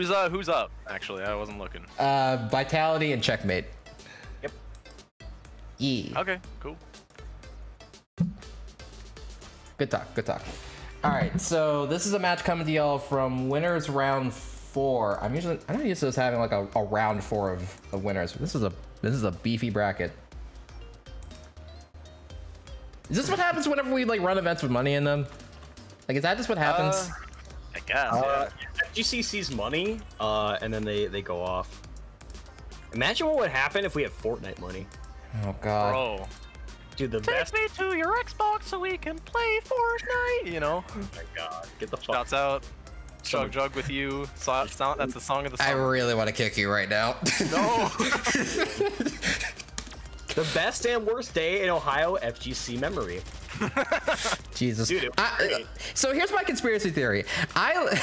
Who's uh who's up? Actually, I wasn't looking. Uh, Vitality and Checkmate. Yep. Yeah. Okay, cool. Good talk. Good talk. All right. So this is a match coming to y'all from winners round four. I'm usually I'm not used to this having like a, a round four of, of winners. This is a this is a beefy bracket. Is this what happens whenever we like run events with money in them? Like, is that just what happens? Uh, I guess. Uh, yeah. FGC sees money, uh, and then they they go off. Imagine what would happen if we had Fortnite money, oh God. Bro, dude. The take best. me to your Xbox so we can play Fortnite. You know. Oh my god, get the fuck. Shouts out. Someone- Chug Jug with you. So, so, that's the song of the I really want to kick you right now. no. The best and worst day in Ohio FGC memory. Jesus. Dude, I- so here's my conspiracy theory. I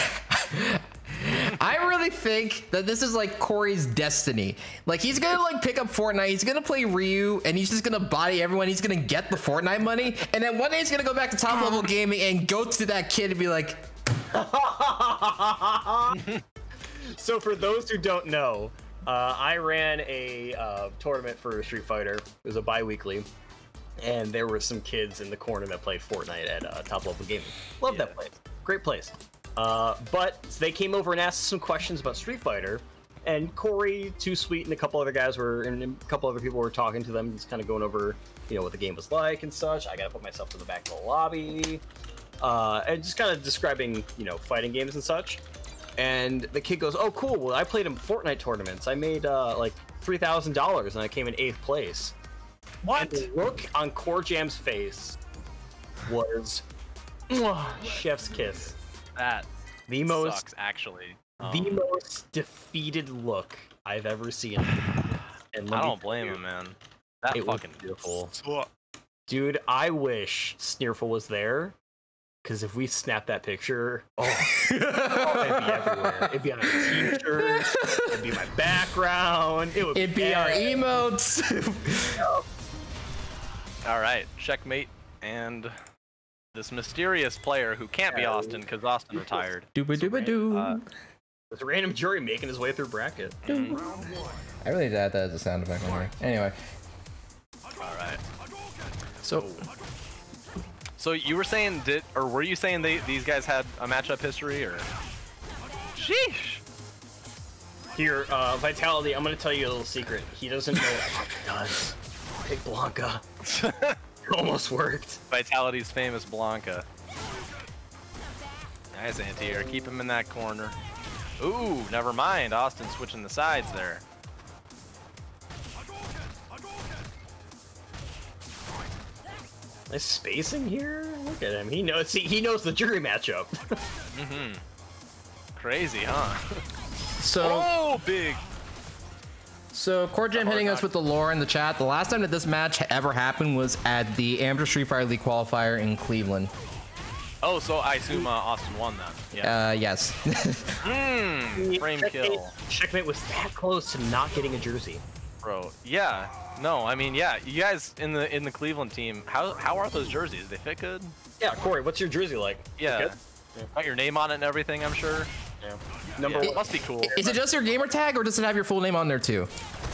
I really think that this is like Corey's destiny. Like he's gonna like pick up Fortnite, he's gonna play Ryu, and he's just gonna body everyone. He's gonna get the Fortnite money, and then one day he's gonna go back to top level gaming and go to that kid and be like, So for those who don't know, uh, I ran a uh, tournament for Street Fighter. It was a bi-weekly, and there were some kids in the corner that played Fortnite at uh, Top Level Gaming. Love that place. Great place. Uh, but they came over and asked some questions about Street Fighter, and Corey, Too Sweet, and a couple other guys were, and a couple other people were talking to them, just kind of going over, you know, what the game was like and such. I got to put myself to the back of the lobby, uh, and just kind of describing, you know, fighting games and such. And the kid goes, "Oh, cool. Well, I played in Fortnite tournaments. I made uh, like three thousand dollars, and I came in eighth place." what? And the look on Core Jam's face was chef's kiss. That The most, sucks. Actually. the Um, most defeated look I've ever seen. And I don't blame tell him, man. That It was fucking beautiful. sucks. dude. I wish Sneerful was there. Because if we snap that picture, oh, oh, it'd be everywhere. It'd be on a t-shirt. It'd be my background. It would "It'd be our emotes." All right, checkmate, and this mysterious player who can't be Austin because Austin retired. Dooba dooba doo. Uh, This random Juri making his way through bracket. I really did add that as a sound effect. Anyway. Anyway. All right. So So you were saying did or were you saying they these guys had a matchup history or? Sheesh. Here, uh, Vitality, I'm gonna tell you a little secret. He doesn't know what he does. Pick Blanka. Almost worked. Vitality's famous Blanka. Nice anti-air. Keep him in that corner. Ooh, never mind. Austin switching the sides there. Nice spacing here. Look at him. He knows. See, he knows the Juri matchup. Mm-hmm. Crazy, huh? so oh, big. So, Core Jam hitting us with the lore in the chat. The last time that this match ever happened was at the Amateur Street Fighter League qualifier in Cleveland. Oh, so I assume uh, Austin won then. Yeah. Uh, yes. Mmm. Frame Checkmate- kill. Checkmate was that close to not getting a jersey. Bro, yeah. No, I mean, yeah. You guys in the in the Cleveland team, how how are those jerseys? They fit good? Yeah, Corey, what's your jersey like? Yeah. Good? Got your name on it and everything, I'm sure. Yeah. Number Yeah, one. must be cool. Is it just your gamer tag, or does it have your full name on there too?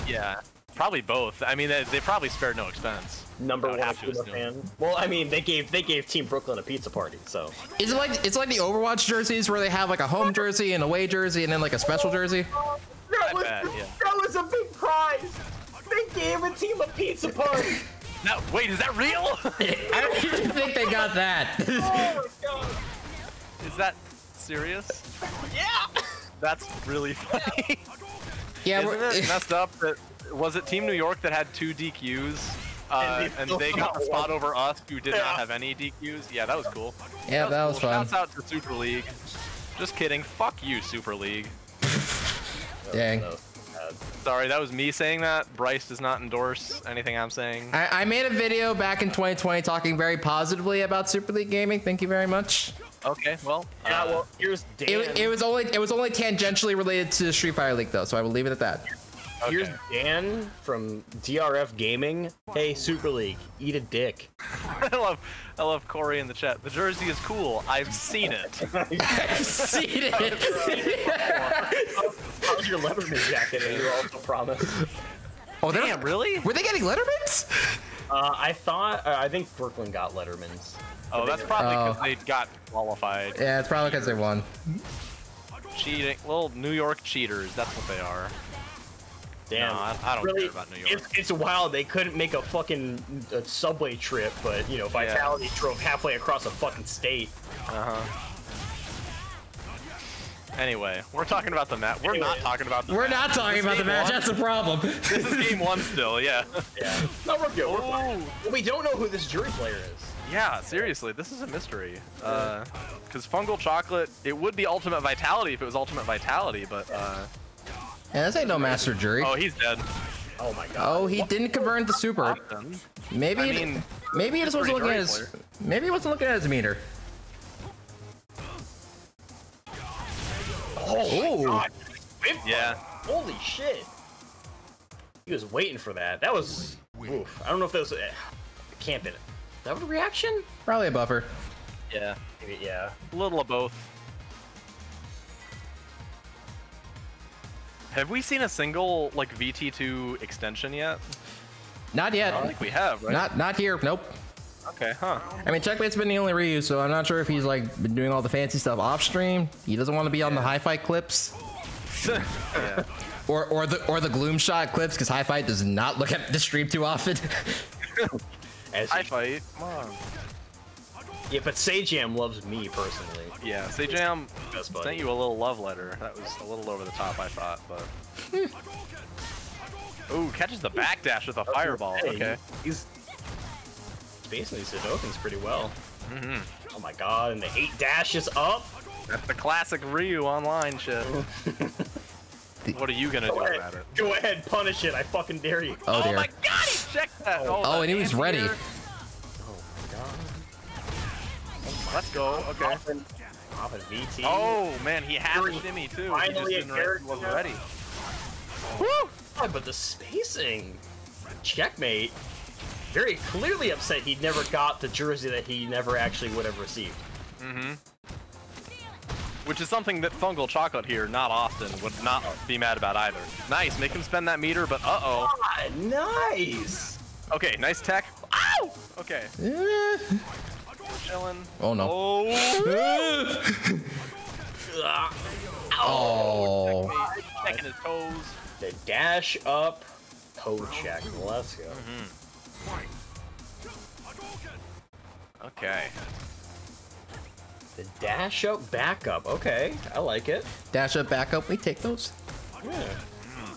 Yeah. Probably both. I mean, they, they probably spared no expense. Number one have Akuma assume. fan. Well, I mean, they gave they gave Team Brooklyn a pizza party, so Is it like it's like the Overwatch jerseys where they have like a home jersey, an away jersey, and then like a special jersey? that was- bet, yeah. that was a big prize. They gave a team a pizza party. No, wait, is that real? I don't even think they got that. oh my god. is that serious? Yeah. That's really funny. yeah, Isn't we're- it messed up that was it Team New York that had two DQs? Uh, And they and they got the spot one. over us who did Yeah. not have any DQs. Yeah, that was cool. yeah, that was cool. fun. Shouts out to Super League. Just kidding. Fuck you, Super League. Dang. So, Sorry, that was me saying that. Bryce does not endorse anything I'm saying. I, I made a video back in 2020 talking very positively about Super League Gaming. Thank you very much. Okay, well. yeah, uh, well, here's Dan. It, it was only it was only tangentially related to the Street Fighter League though, so I will leave it at that. Here's. Dan from DRF Gaming. Hey, Super League, eat a dick. I love, I love Corey in the chat. The jersey is cool. I've seen it. I've seen it. your Letterman jacket and you also promised. Oh, they're Damn, really? Were they getting Lettermans? Uh, I thought, uh, I think Brooklyn got Letterman's. Oh, that's probably because Oh. they got qualified. Yeah, it's probably because they won. Cheating, little New York cheaters. That's what they are. Damn. No, I- I don't really, care about New York. It's, it's wild. They couldn't make a fucking uh subway trip, but, you know, Vitality drove halfway across a fucking state. Uh huh. Anyway, we're talking about the match. We're not talking about the We're match. not talking about the game match. one. That's the problem. This is game one still, yeah. Yeah. No, we're good. We're fine. Well, we don't know who this Juri player is. Yeah, seriously, this is a mystery. Because fungal chocolate, it would be ultimate vitality if it was ultimate vitality, but uh, Yeah, this ain't no master Juri. oh, he's dead. Oh my god. Oh, he didn't convert into super. Maybe, I he- mean, maybe he just wasn't looking at his. great Maybe he wasn't looking at his meter. Oh, Ooh. God. Yeah. Holy shit. He was waiting for that. That was. Oof. I don't know if that was. eh, Can't be. That was a reaction? Probably a buffer. Yeah, Maybe, yeah. a little of both. Have we seen a single like VT2 extension yet? Not yet. I don't think we have, right? Not not here. Nope. Okay, huh? I mean, Checkmate's been the only Ryu, so I'm not sure if he's like been doing all the fancy stuff off stream. He doesn't want to be on the HiFight clips yeah. or or the or the gloom shot clips because HiFight does not look at the stream too often. As HiFight. Come on. yeah, but Sajam loves me personally. Yeah, Sajam sent you a little love letter. That was a little over the top, I thought, but. Ooh, catches the backdash with a fireball. Hey, Okay. He's spacing these Hadokens pretty well. hmm Oh my god, and the eight dashes up. That's the classic Ryu online shit. what are you gonna do ahead, about it? go ahead, punish it. I fucking dare you. Oh, dear. my god, he checked that! Oh. Oh, and he was anti-air. ready. Oh. Let's go. Okay. Popping, popping VT. Oh man, he had the shimmy too. He just finally a didn't re- character wasn't ready. Woo! God, but the spacing. Checkmate. Very clearly upset he never got the jersey that he never actually would have received. Mm-hmm. Which is something that Fungal Chocolate here, not Austin, would not be mad about either. Nice, make him spend that meter, but uh-oh. Ah, nice. Okay, nice tech. Ow! Okay, chilling. Oh, no. Oh! Ah, Oh. Checking his toes. The dash up, toe check. Let's go. Okay. The dash up, backup. Okay, I like it. Dash up, backup. We take those. Yeah.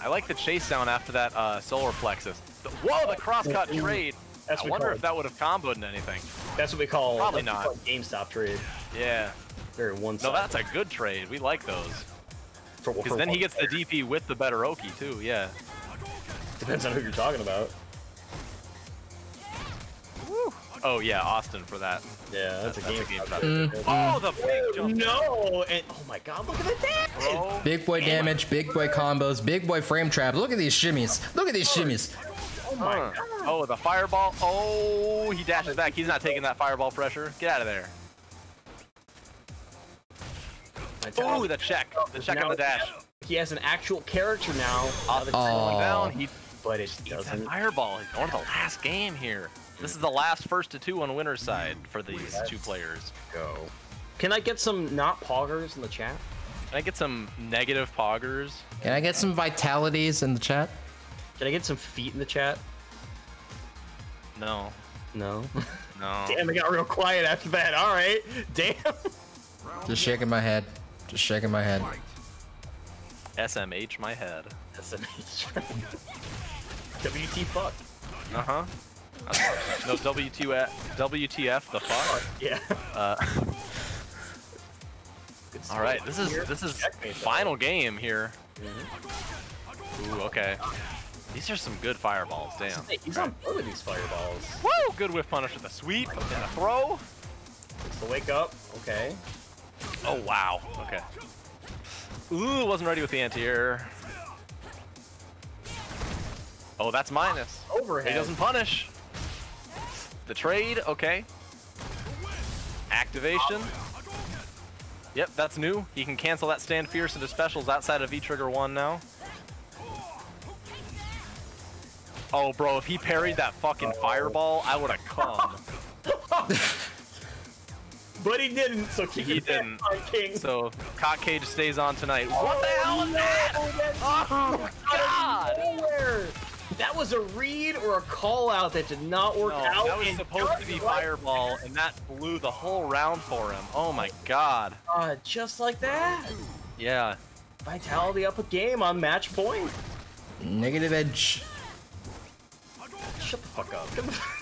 I like the chase sound after that uh, solar plexus. The- whoa, the crosscut trade. That's I wonder if call that would have comboed into anything. That's what we call Probably that's not. call GameStop trade. Yeah. Very one No, that's a good trade. We like those. Because then he one gets the. DP with the better Oki too. Yeah. Depends on who you're talking about. Oh yeah, Austin for that. Yeah, that's, That's a a GameStop. GameStop trade. Oh, the big jump. No! And oh my god, look at the damage! Bro. Big boy oh damage, big boy combos, big boy frame trap. Look at these shimmies. Look at these shimmies. Oh my god. Oh, the fireball. Oh, he dashes back. He's not taking that fireball pressure. Get out of there. Oh, the check. The check on the dash. He has an actual character now, Austin Oh. slowing down. He but it eats that doesn't. fireball. He's going to the last game here. This is the last first to two on winner's side for these two players. go. Can I get some not poggers in the chat? Can I get some negative poggers? Can I get some vitalities in the chat? Can I get some feet in the chat? No. No. No. Damn, it got real quiet after that. All right. Damn. Just shaking my head. Just shaking my head. SMH my head. SMH. amazing. WT fuck. Uh huh. No WTF, WTF the fuck. Yeah. Uh, all right, this is this is final game here. Ooh, okay. These are some good fireballs. Damn. He's on board with these fireballs. Woo! Good whiff punish with a sweep and a throw. It's the wake up. Okay. Oh wow. Okay. Ooh, wasn't ready with the anti-air. Oh, that's minus. Overhead. He doesn't punish. The trade, okay. Activation. Yep, that's new. He can cancel that stand fierce into specials outside of V Trigger 1 now. Oh, bro, if he parried that fucking fireball, I would have come. But he didn't, so keep He didn't. King. So, Cock Cage stays on tonight. What the oh, hell is that? Oh, God! Nowhere. That was a read or a call out that did not work No, out. that was supposed to be just like fireball, and that blew the whole round for him. Oh my god. Uh, just like that. Yeah. Vitality up a game on match point. Negative edge. Shut the fuck up.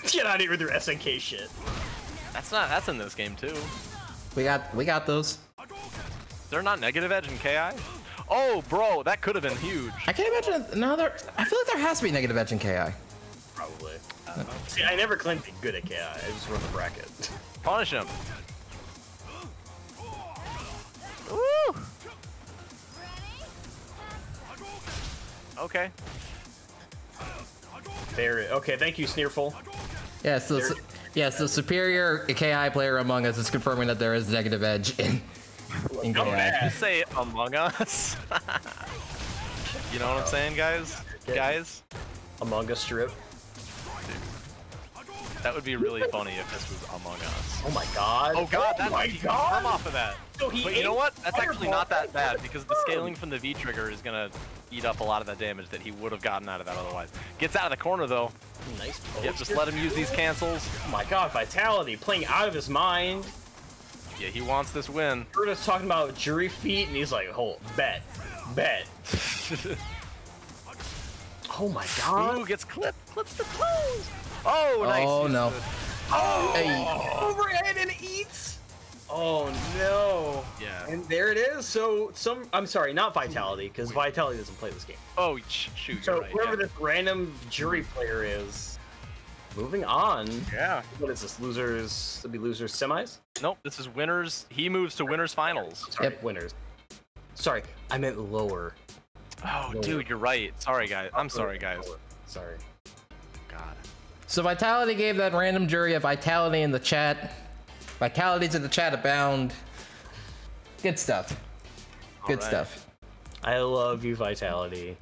Get out of here with your SNK shit. That's not. That's in this game too. We got we got those. Is there not negative edge in Ki? Oh, bro, that could have been huge. I can't imagine. No, there. I feel like there has to be negative edge in Ki. Probably. See, I never claimed to be good at KI. I just run the bracket. Punish him. Woo! Okay. There. Okay, thank you, Sneerful. Yeah, so There- yes, the superior Ki player among us is confirming that there is negative edge in in Ki. Come back. Just say Among Us. you know what I'm saying, guys? Guys, Among Us strip. that would be really funny if this was Among Us. Oh my god. Oh god, oh that's my he can god. come off of that. So he But you know what? That's actually not that bad because the scaling from the V trigger is gonna eat up a lot of that damage that he would have gotten out of that otherwise. Gets out of the corner though. Nice. Yep, just let him use these cancels. Oh my god, Vitality playing out of his mind. Yeah, he wants this win. Heard us talking about Juri feet, and he's like, "Hold, bet, bet." Oh my god. Ooh, gets clipped, clips the toes. Oh, oh nice. Oh He's no. good. Oh, hey. Overhead and eats. Oh no. Yeah. And there it is. So some, I'm sorry, not Vitality, because Vitality doesn't play this game. Oh, shoot, So you're right. whoever yeah. this random Juri player is, moving on. yeah. What is this? Losers? It'll be losers semis. Nope, this is winners. He moves to winners finals. Sorry, Yep. winners. Sorry, I meant lower. Oh, dude, you're right. Sorry, guys. I'm sorry, guys. Sorry. God. So Vitality gave that random Juri a vitality in the chat. Vitalities in the chat abound. Good stuff. Good Alright. stuff. I love you, Vitality.